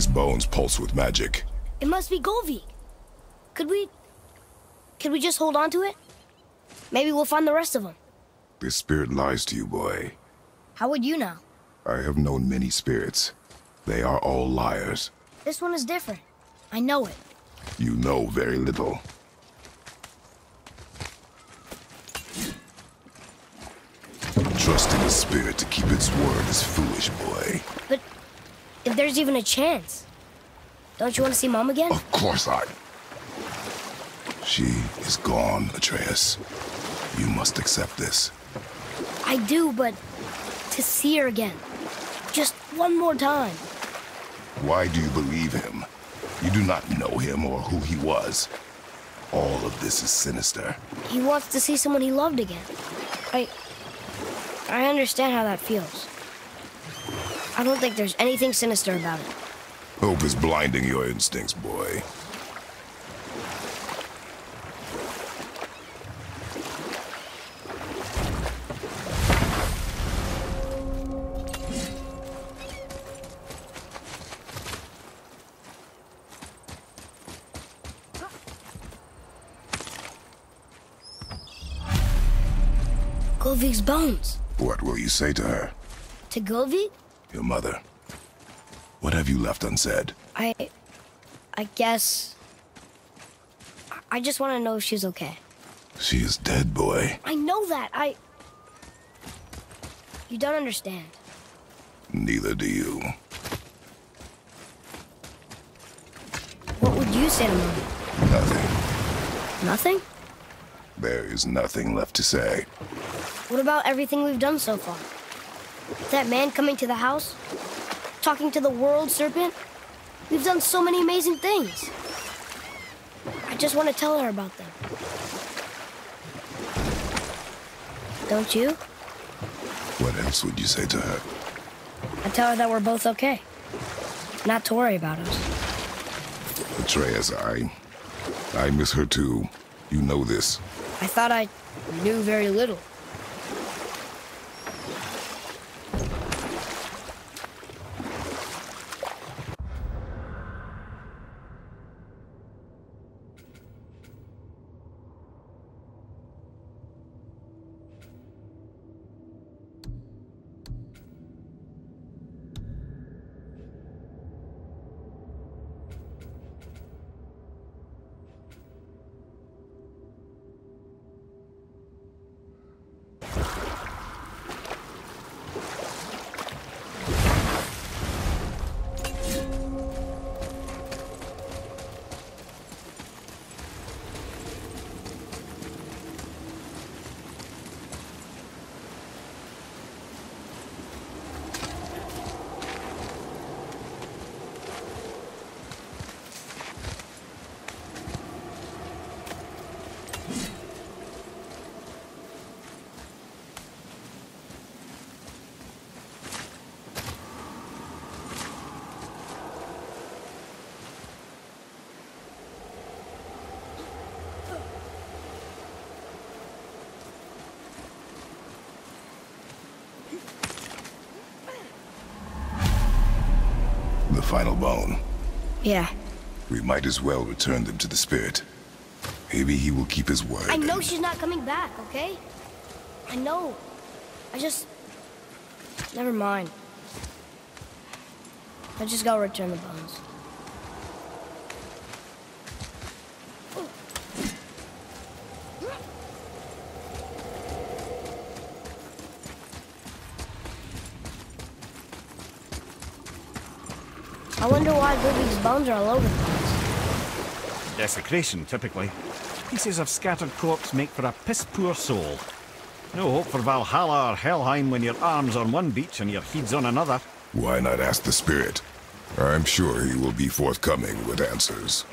Gullveig's bones pulse with magic. It must be Gullveig. Could we... Could we just hold on to it? Maybe we'll find the rest of them. This spirit lies to you, boy. How would you know? I have known many spirits. They are all liars. This one is different. I know it. You know very little. Trusting a spirit to keep its word is foolish, boy. But if there's even a chance, don't you want to see Mom again? Of course I... She is gone, Atreus. You must accept this. I do, but to see her again. Just one more time. Why do you believe him? You do not know him or who he was. All of this is sinister. He wants to see someone he loved again. I... I understand how that feels. I don't think there's anything sinister about it. Hope is blinding your instincts, boy. Gullveig's bones. What will you say to her? To Gullveig? Your mother. What have you left unsaid? I... I guess... I- just want to know if she's okay. She is dead, boy. I know that. I... You don't understand. Neither do you. What would you say to Mom? Nothing. Nothing? There is nothing left to say. What about everything we've done so far? That man coming to the house? Talking to the world serpent? We've done so many amazing things. I just want to tell her about them. Don't you? What else would you say to her? I tell her that we're both okay. Not to worry about us. Atreus, I... I miss her too. You know this. I thought I knew very little. The final bone. Yeah. We might as well return them to the spirit. Maybe he will keep his word. I know she's not coming back, okay? I know. I just... Never mind. I just go return the bones. I wonder why Gullveig's bones are all over the place. Desecration, typically. Pieces of scattered corpse make for a piss-poor soul. No hope for Valhalla or Helheim when your arm's on one beach and your head's on another. Why not ask the spirit? I'm sure he will be forthcoming with answers.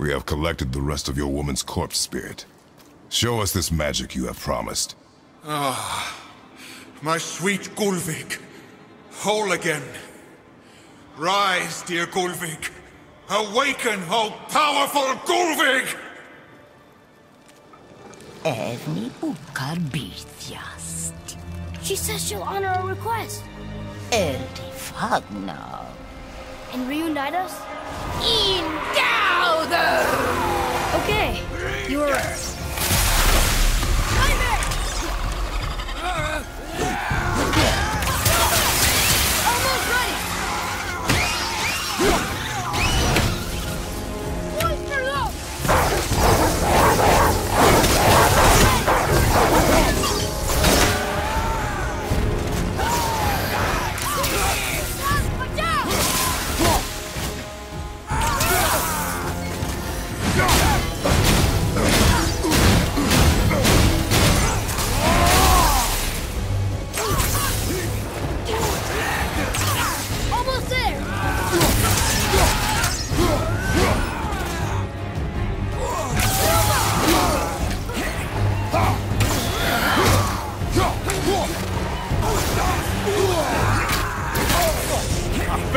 We have collected the rest of your woman's corpse spirit. Show us this magic you have promised. Ah, my sweet Gullveig, whole again. Rise, dear Gullveig. Awaken, O powerful Gullveig! Erni ukar bitjast. She says she'll honor our request Erdi fagna. and reunite us. Okay, you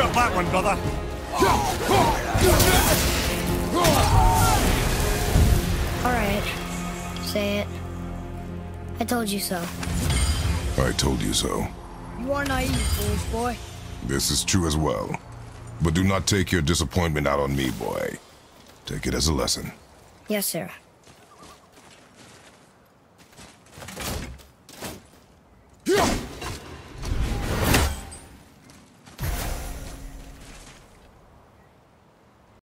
I felt that one, brother. Alright. Say it. I told you so. I told you so. You are naive, foolish boy. This is true as well. But do not take your disappointment out on me, boy. Take it as a lesson. Yes, sir.